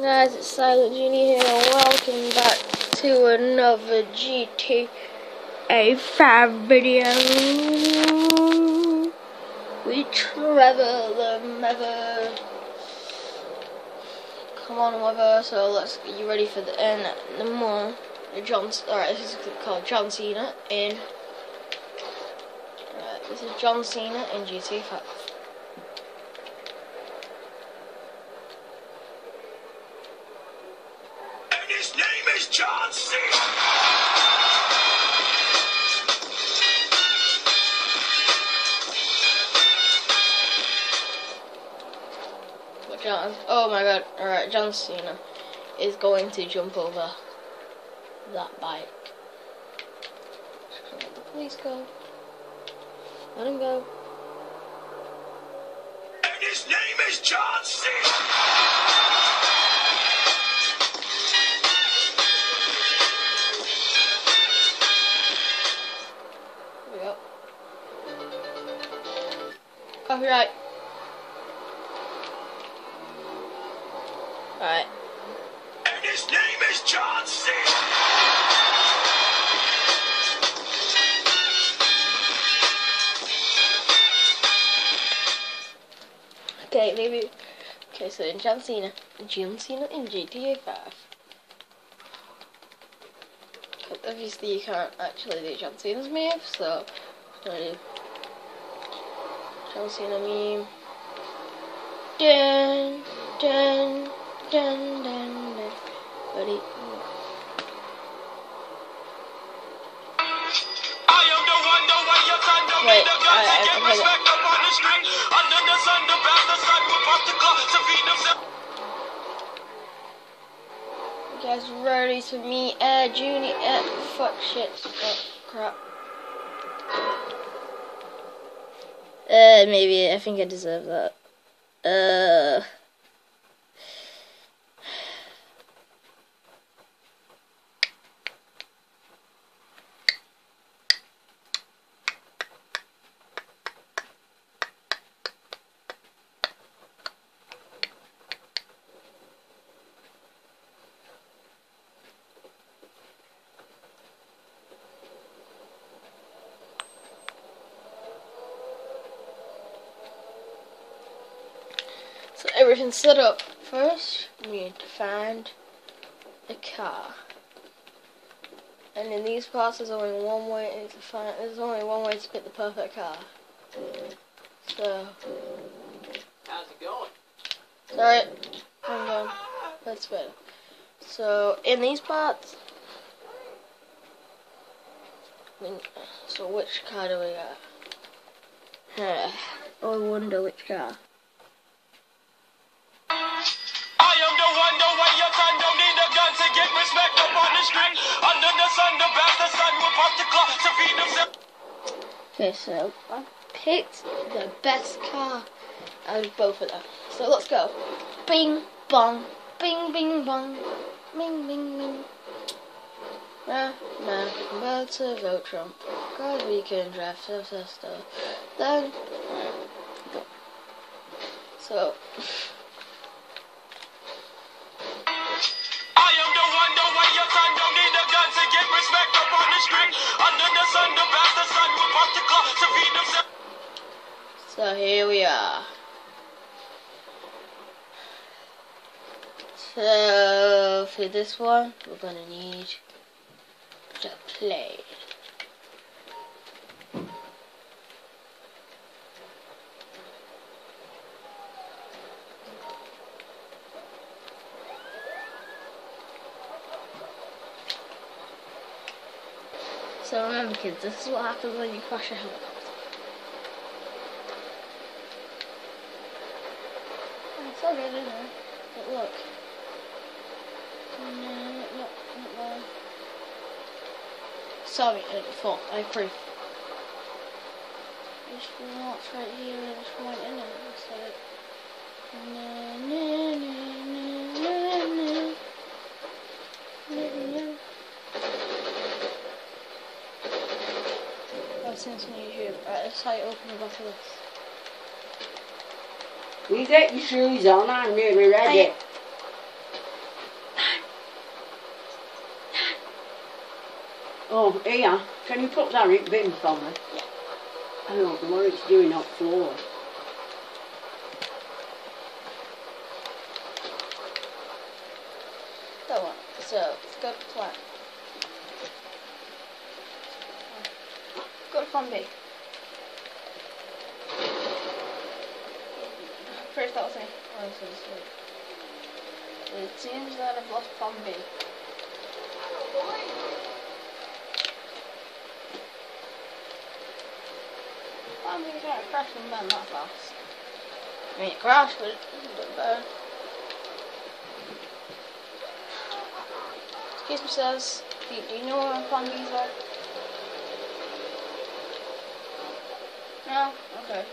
guys, it's Silent Genie here and welcome back to another GTA 5 video with Trevor the Mother. Come on, Mother, so let's get you ready for the end. The more John, alright, this is called John Cena in. Alright, this is John Cena in GTA 5. His name is John Cena. But John, oh my god, alright, John Cena is going to jump over that bike. Let the police go. Let him go. And his name is John Cena. Copyright. Alright. And his name is John Cena. Okay, maybe. Okay, so in John Cena. John Cena in GTA 5. 'Cause Obviously, you can't actually do John Cena's move, so. I'm gonna do John Cena meme. Dun, dun, dun, dun, dun. Ready? I am the one, the way your son don't Wait, a I- I- get okay. respect up on the street. Under the sun, the bastard son will pop the clock to feed himself. You guys ready to meet uh, Junie? Uh, fuck shit. Oh, crap. Uh, maybe. I think I deserve that. Uh. So everything's set up. First, we need to find a car. And in these parts, there's only one way to find. There's only one way to pick the perfect car. So, How's it going? sorry, hang on. That's better. So in these parts, so which car do we got? I wonder which car. Okay, so I picked the best car out of both of them. So let's go. Bing bong, bing bing bong, bing bing bing. Nah, nah, I'm about to vote Trump. God, we can draft stuff, stuff, stuff. Then. So, the street. Under the sun, the bastard will the to feed himself. so here we are. So for this one, we're gonna need to play. So remember kids, this is what happens when you crash a helicopter. Uh, it's all good, isn't it? But look. No, not, not there. Sorry, I didn't fall. I agree. This what's right here and this one in it. So, na, I open the this. You get your shoes on, I'm nearly ready. I, Oh, here, can you put that in bin for me? Yeah. I don't know what it's doing up floor. That one. So, let's go to plan. Go to plan B. First that was me. Oh, this is it. It seems that I've lost plan B. Plan B's not crashing down that fast. I mean, it crashed, but it doesn't better. Excuse me, sirs. Do, do you know where plan B's are? No? Okay.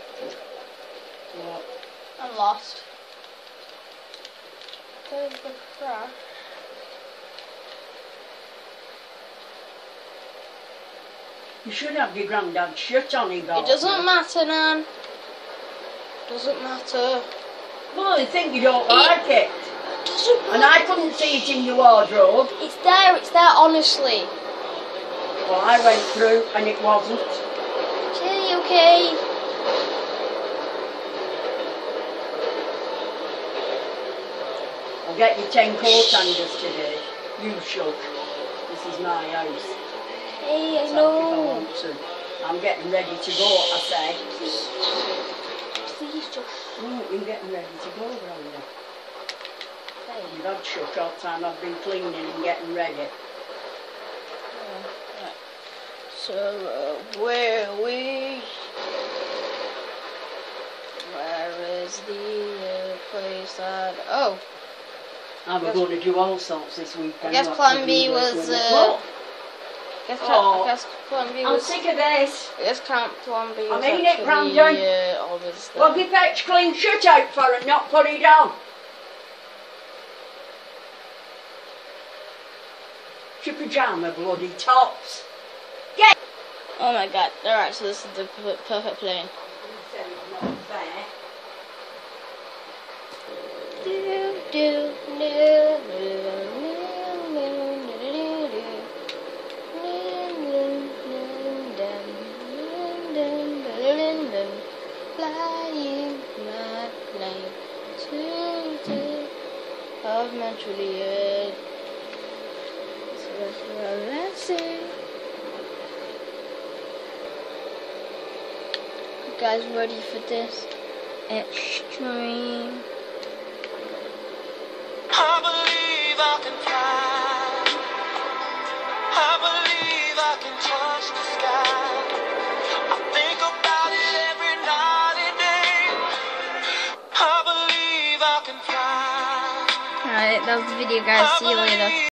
What? I'm lost. There's the crash. You should have your granddad's shirt on It doesn't matter, Nan. Doesn't matter. Well, they think you don't like it. Doesn't matter. And I couldn't see it in your wardrobe. It's there, it's there, honestly. Well, I went through and it wasn't. Okay, okay. I'll get you ten coat hangers today. You should. This is my house. Hey, I So if I know. I'm getting ready to go, I say. Please, please just. Oh, you're getting ready to go, Brenda. Hey. You've had shut all the time I've been cleaning and getting ready. Right. So, uh, where are we? Where is the uh, place that. Oh, I'm Yes. going to do all sorts this weekend. I guess what plan to B was, it. uh, guess, Oh. I guess plan B I'm was. sick of this. I guess camp plan B I was mean it, actually Brandon. uh, all this stuff. Well, get that clean shit out for and not put it on. Your pyjama bloody tops. Oh my god, alright, so this is the perfect plane. Said it's not fair. Do, do, Flying my plane to the of my Juliet. So that's what I'm dancing. You guys ready for this extreme? Alright, that was the sky. I think about it every night and day. I believe I can fly. Alright, those video guys. See you later.